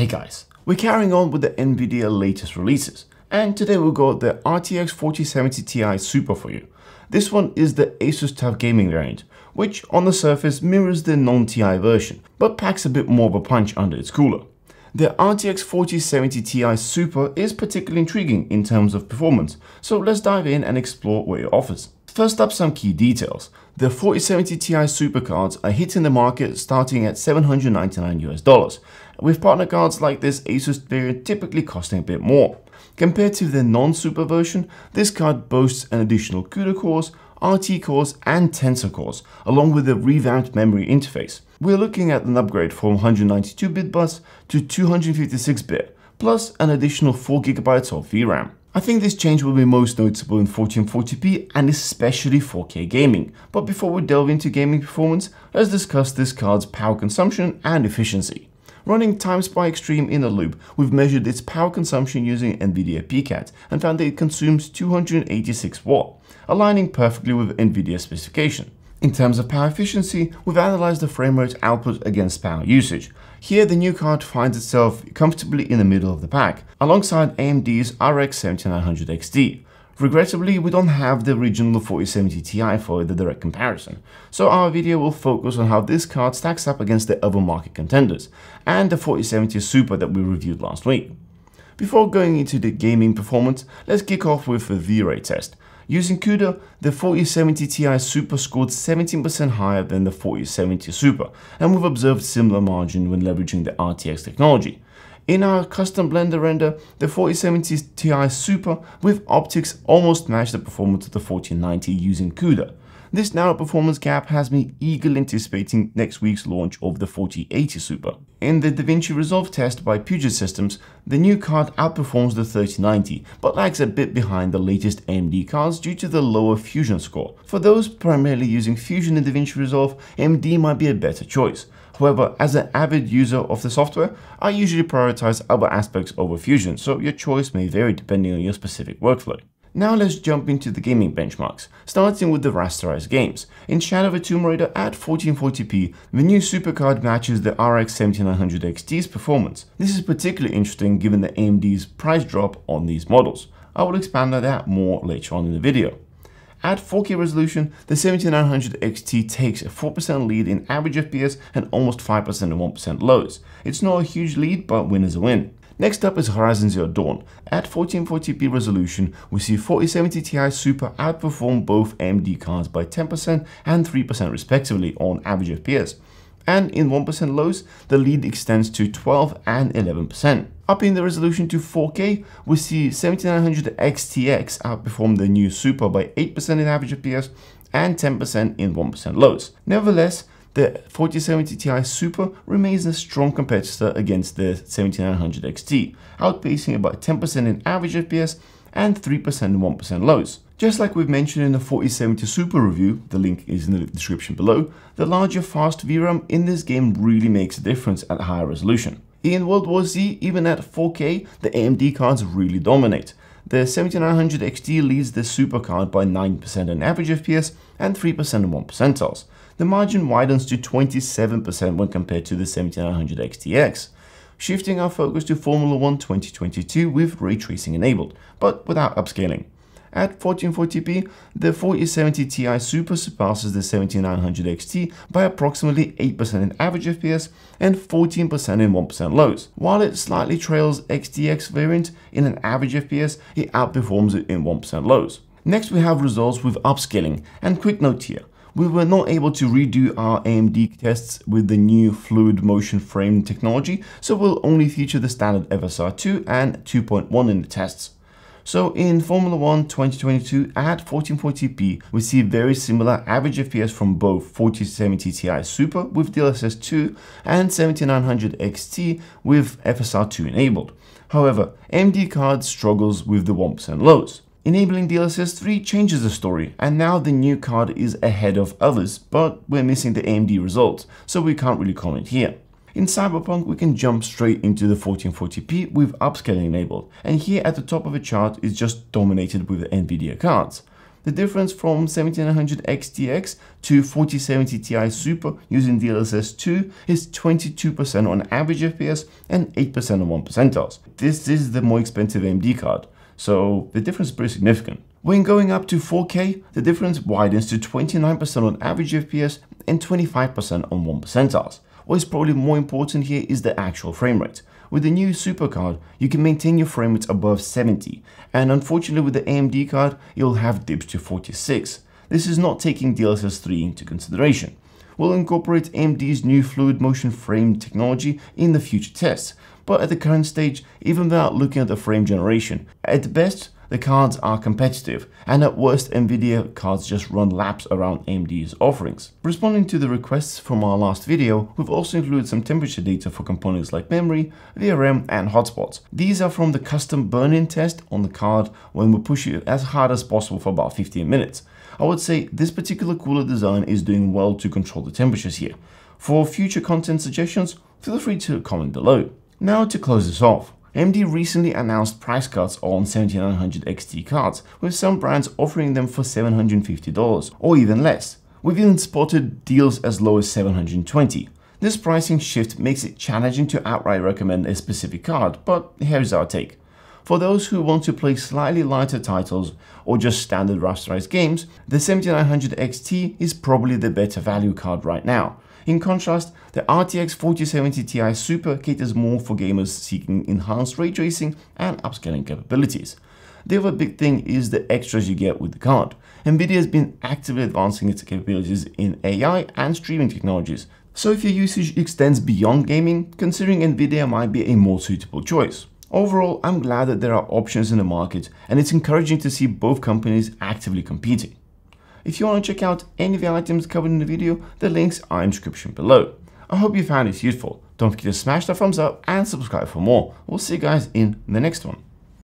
Hey guys, we're carrying on with the Nvidia latest releases, and today we've got the RTX 4070 Ti Super for you. This one is the Asus TUF Gaming variant, which on the surface mirrors the non-Ti version, but packs a bit more of a punch under its cooler. The RTX 4070 Ti Super is particularly intriguing in terms of performance, so let's dive in and explore what it offers. First up some key details. The 4070 Ti Super cards are hitting the market starting at 799 US dollars, with partner cards like this Asus variant typically costing a bit more. Compared to the non-super version, this card boasts an additional CUDA cores, RT cores and Tensor cores, along with a revamped memory interface. We're looking at an upgrade from 192-bit bus to 256-bit, plus an additional 4GB of VRAM. I think this change will be most noticeable in 1440p and especially 4K gaming. But before we delve into gaming performance, let's discuss this card's power consumption and efficiency. Running TimeSpy Extreme in a loop, we've measured its power consumption using NVIDIA PCAT and found that it consumes 286 watt, aligning perfectly with NVIDIA specification. In terms of power efficiency, we've analyzed the frame rate output against power usage. Here, the new card finds itself comfortably in the middle of the pack, alongside AMD's RX 7900 XT. Regrettably, we don't have the original 4070 Ti for the direct comparison, so our video will focus on how this card stacks up against the other market contenders, and the 4070 Super that we reviewed last week. Before going into the gaming performance, let's kick off with the V-Ray test. Using CUDA, the 4070 Ti Super scored 17% higher than the 4070 Super, and we've observed similar margin when leveraging the RTX technology. In our custom blender render, the 4070 Ti Super with OptiX almost matched the performance of the 4090 using CUDA. This narrow performance gap has me eagerly anticipating next week's launch of the 4080 Super. In the DaVinci Resolve test by Puget Systems, the new card outperforms the 3090, but lags a bit behind the latest AMD cards due to the lower Fusion score. For those primarily using Fusion in DaVinci Resolve, AMD might be a better choice. However, as an avid user of the software, I usually prioritize other aspects over Fusion, so your choice may vary depending on your specific workflow. Now let's jump into the gaming benchmarks, starting with the rasterized games. In Shadow of a Tomb Raider at 1440p, the new supercard matches the RX 7900 XT's performance. This is particularly interesting given the AMD's price drop on these models. I will expand on that more later on in the video. At 4K resolution, the 7900 XT takes a 4% lead in average FPS and almost 5% and 1% lows. It's not a huge lead, but win is a win. Next up is Horizon Zero Dawn. At 1440p resolution, we see 4070 Ti Super outperform both AMD cards by 10% and 3% respectively on average FPS. And in 1% lows, the lead extends to 12 and 11%. Upping the resolution to 4K, we see 7900 XTX outperform the new Super by 8% in average FPS and 10% in 1% lows. Nevertheless, the 4070 Ti Super remains a strong competitor against the 7900 XT, outpacing about 10% in average FPS and 3% in 1% lows. Just like we've mentioned in the 4070 Super review, the link is in the description below, the larger fast VRAM in this game really makes a difference at higher resolution. In World War Z, even at 4K, the AMD cards really dominate. The 7900 XT leads the Super card by 9% in average FPS and 3% in 1 percentiles the margin widens to 27% when compared to the 7900 XTX, shifting our focus to Formula 1 2022 with ray tracing enabled, but without upscaling. At 1440p, the 4070 Ti Super surpasses the 7900 XT by approximately 8% in average FPS and 14% in 1% lows. While it slightly trails XTX variant in an average FPS, it outperforms it in 1% lows. Next we have results with upscaling, and quick note here, we were not able to redo our AMD tests with the new fluid motion frame technology, so we'll only feature the standard FSR 2 and 2.1 in the tests. So in Formula 1 2022 at 1440p, we see very similar average FPS from both 4070 Ti Super with DLSS 2 and 7900 XT with FSR 2 enabled. However, AMD card struggles with the 1% lows. Enabling DLSS 3 changes the story, and now the new card is ahead of others, but we're missing the AMD results, so we can't really comment here. In Cyberpunk, we can jump straight into the 1440p with upscaling enabled, and here at the top of the chart is just dominated with the NVIDIA cards. The difference from 7900 XTX to 4070 Ti Super using DLSS 2 is 22% on average FPS and 8% on 1 percentiles. This is the more expensive AMD card, so the difference is pretty significant. When going up to 4K, the difference widens to 29% on average FPS and 25% on 1 percentiles. What is probably more important here is the actual frame rate. With the new supercard, you can maintain your frame rates above 70, and unfortunately with the AMD card, you'll have dips to 46. This is not taking DLSS 3 into consideration. We'll incorporate AMD's new fluid motion frame technology in the future tests, but at the current stage, even without looking at the frame generation, at best, the cards are competitive, and at worst Nvidia cards just run laps around AMD's offerings. Responding to the requests from our last video, we've also included some temperature data for components like memory, VRM and hotspots. These are from the custom burn-in test on the card when we push it as hard as possible for about 15 minutes. I would say this particular cooler design is doing well to control the temperatures here. For future content suggestions, feel free to comment below. Now to close this off, AMD recently announced price cuts on 7900 XT cards, with some brands offering them for $750 or even less. We've even spotted deals as low as $720. This pricing shift makes it challenging to outright recommend a specific card, but here's our take. For those who want to play slightly lighter titles or just standard rasterized games, the 7900 XT is probably the better value card right now. In contrast, the RTX 4070 Ti Super caters more for gamers seeking enhanced ray tracing and upscaling capabilities. The other big thing is the extras you get with the card. Nvidia has been actively advancing its capabilities in AI and streaming technologies, so if your usage extends beyond gaming, considering Nvidia might be a more suitable choice. Overall, I'm glad that there are options in the market and it's encouraging to see both companies actively competing. If you want to check out any of the items covered in the video, the links are in the description below. I hope you found this useful. Don't forget to smash that thumbs up and subscribe for more. We'll see you guys in the next one.